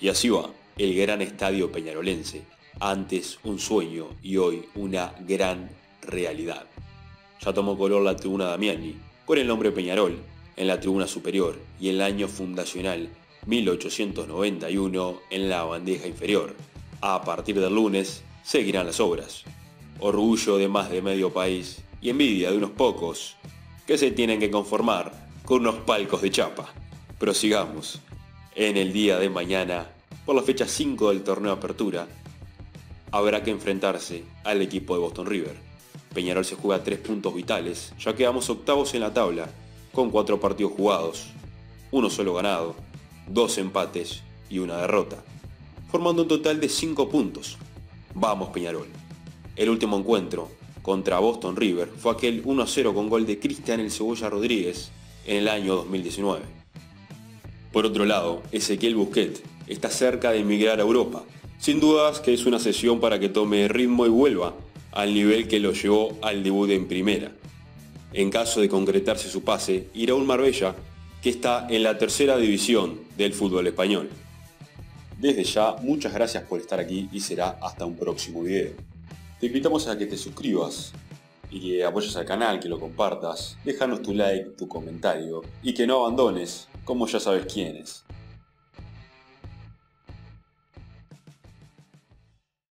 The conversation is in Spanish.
Y así va, el gran estadio peñarolense, antes un sueño y hoy una gran realidad. Ya tomó color la tribuna Damiani, con el nombre Peñarol, en la tribuna superior y el año fundacional 1891 en la bandeja inferior. A partir del lunes seguirán las obras. Orgullo de más de medio país y envidia de unos pocos que se tienen que conformar con unos palcos de chapa. Prosigamos. En el día de mañana, por la fecha 5 del torneo Apertura, habrá que enfrentarse al equipo de Boston River. Peñarol se juega tres puntos vitales, ya que vamos octavos en la tabla, con cuatro partidos jugados, uno solo ganado, dos empates y una derrota, formando un total de cinco puntos. Vamos Peñarol. El último encuentro contra Boston River fue aquel 1-0 con gol de Cristian El Cebolla Rodríguez en el año 2019. Por otro lado, Ezequiel Busquet está cerca de emigrar a Europa. Sin dudas que es una sesión para que tome ritmo y vuelva al nivel que lo llevó al debut en primera. En caso de concretarse su pase, irá un Marbella que está en la tercera división del fútbol español. Desde ya, muchas gracias por estar aquí y será hasta un próximo video. Te invitamos a que te suscribas y que apoyes al canal, que lo compartas, déjanos tu like, tu comentario y que no abandones, como ya sabes quién es.